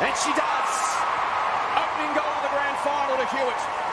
And she does. Opening goal of the grand final to Hewitt.